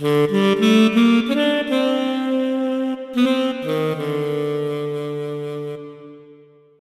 Thank you.